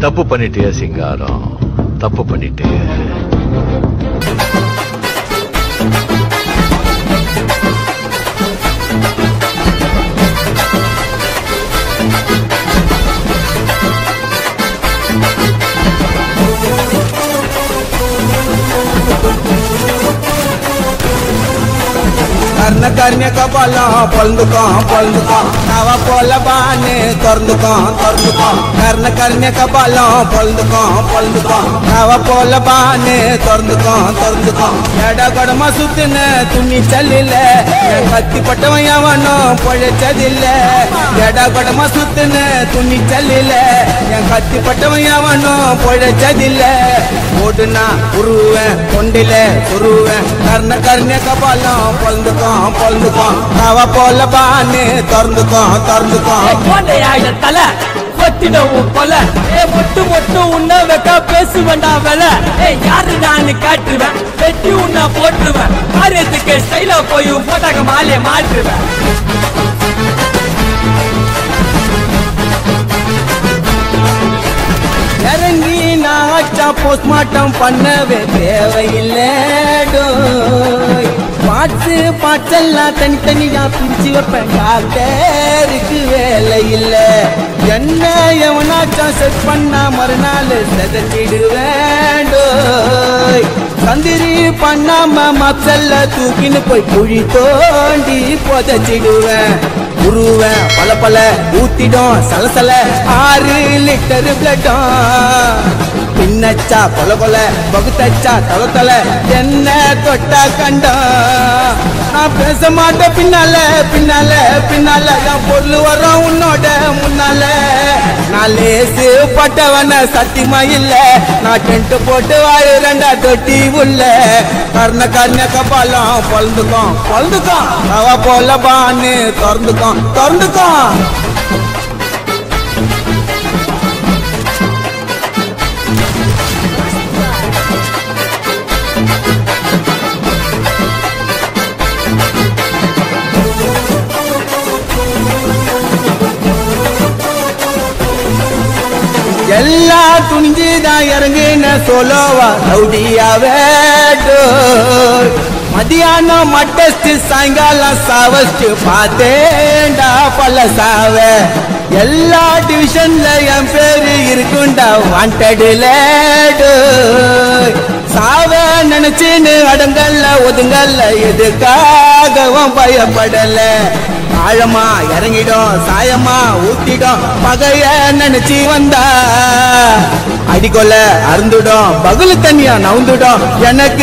தப்பு பண்ணிட்டே சிங்காரம். தப்பு பண்ணிட்டே கர்ண கர்ண கபாலம் பொழுந்துக்கும் பொழுந்துக்கும் நவ போல பானு திறந்துக்கோம் திறந்துக்கோம் கர்ண கர்ண கபாலம் பொழுந்துக்கும் பொழுந்துக்கும் நவ போல பானு திறந்துக்கோம் திறந்துக்கோம் எட கடமா சுத்தின துணி சல்லில கத்தி பட்டவன் எவனும் பொழைச்சதில்ல எட கடமா சுத்தின துணி சல்லில என் கத்தி பட்டவன் எவனும் பொழைச்சதில்ல ஓடுனா உருவேன் கொண்டில உருவேன் கர்ண கர்ண கபாலம் பொழுந்துக்கும் பொழுந்துக்கும் நவ போல பானு திறந்துக்கும் திறந்துக்கும் கோட்டையாயிட தலை கொத்திடவும் போல ஏ மொட்டு மொட்டு உன்ன வைக்க பேசுவேண்டா வேல. ஏ யாரு நான் காட்டுவேன்? வெட்டி உன்ன போட்டுருவேன். காரியத்துக்கு ஸ்டைலா போய் போட்டாக்க மாலைய மாற்றுவேன். இறங்கி நாச்சா போஸ்ட்மார்ட்டம் பண்ணவே தேவையில்லை பாட்டு பாட்டெல்லாம் தனித்தனியா பிரிச்சு வைப்பேன். டாக்டருக்கு வேலை இல்ல. என்ன எவனாச்சும் செட் பண்ணா மறுநாள் செதச்சிடுவேண்டோ சந்திரி பண்ணாம மப்சல்ல தூக்கின்னு போய் குழி தோண்டி புதைச்சிடுவேன். உருவேன் பல பல ஊத்திடும் சலசல ஆறு லிட்டர் பிளட்டும் பின்னச்சா கொல கொல பகுத்தச்சா தல தல என்ன தொட்டா கண்டம் நான் பேச மாட்டேன் பின்னால பின்னால பின்னால நான் பொருள் வரும் உன்னோட முன்னால. நான் லேசு பட்டவன சத்தியமா இல்ல. நான் டென்ட் போட்டு வாழு ரெண்டா தொட்டி உள்ள. கர்ண கர்ண கபாலம் பொழுதுக்கும் பொழுதுக்கும் அவ போல பான்னு திறந்துக்கும் திறந்துக்கும். எல்லா துணிஞ்சுதான் இறங்குன்னு சோலோவா? ரவுடியாவே மதியானம் மட்டஸ்து சாயங்காலம் சாவஸ்ட் பார்த்தேன்டா பல்ல சாவ எல்லா டிவிஷன்ல என் பேரு இருக்குண்டா வாண்டடுல சாவ நினைச்சுன்னு அடங்கல்ல ஒதுங்கல்ல எதுக்காகவும் பயப்படல. ஆழமா இறங்கிடும் சாயமா ஊத்திடும் பகைய நினைச்சு வந்தா. அடிக்கொள்ள அருந்துடும் பகுலு தண்ணியா நவுந்துடும் எனக்கு